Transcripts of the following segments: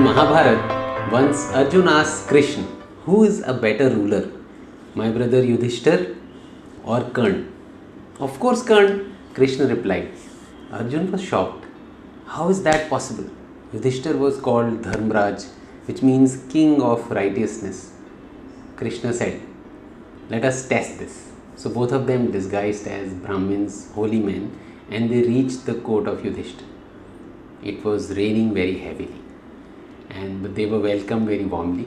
Mahabharata, once Arjun asked Krishna, Who is a better ruler, my brother Yudhishthir or Karn? Of course, Karn, Krishna replied. Arjun was shocked. How is that possible? Yudhishthir was called Dharmraj, which means king of righteousness. Krishna said, Let us test this. So both of them disguised as Brahmins, holy men, and they reached the court of Yudhishthir. It was raining very heavily and they were welcomed very warmly.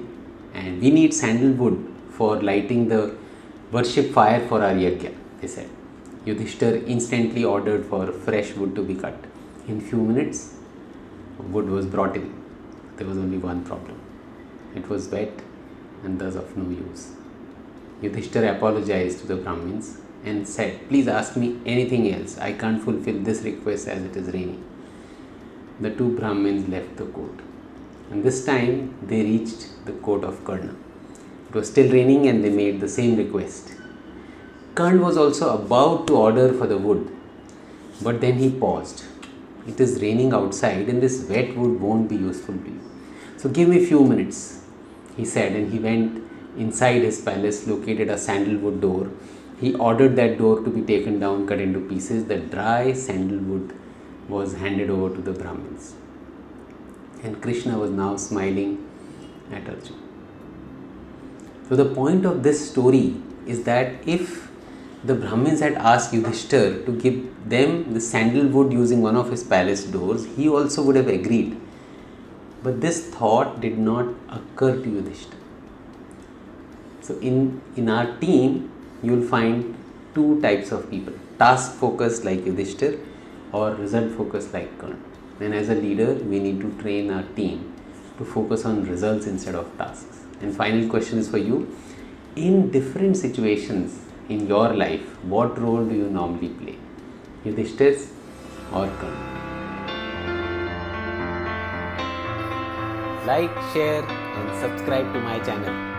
And we need sandalwood for lighting the worship fire for our yajna, they said. Yudhishthir instantly ordered for fresh wood to be cut. In few minutes, wood was brought in. There was only one problem. It was wet and thus of no use. Yudhishthir apologized to the Brahmins and said, Please ask me anything else. I can't fulfill this request as it is raining. The two Brahmins left the court and this time they reached the court of Karna. It was still raining and they made the same request. Karna was also about to order for the wood, but then he paused. It is raining outside and this wet wood won't be useful to you. So give me a few minutes, he said, and he went inside his palace, located a sandalwood door. He ordered that door to be taken down, cut into pieces. The dry sandalwood was handed over to the Brahmins and Krishna was now smiling at Arjun. So, the point of this story is that if the Brahmins had asked Yudhishthir to give them the sandalwood using one of his palace doors, he also would have agreed. But this thought did not occur to Yudhishthir. So, in, in our team, you will find two types of people task focused like Yudhishthir or result focused like Karna. Then, as a leader, we need to train our team to focus on results instead of tasks. And final question is for you. In different situations in your life, what role do you normally play? Yudhishthir or Karna? Like, share, and subscribe to my channel.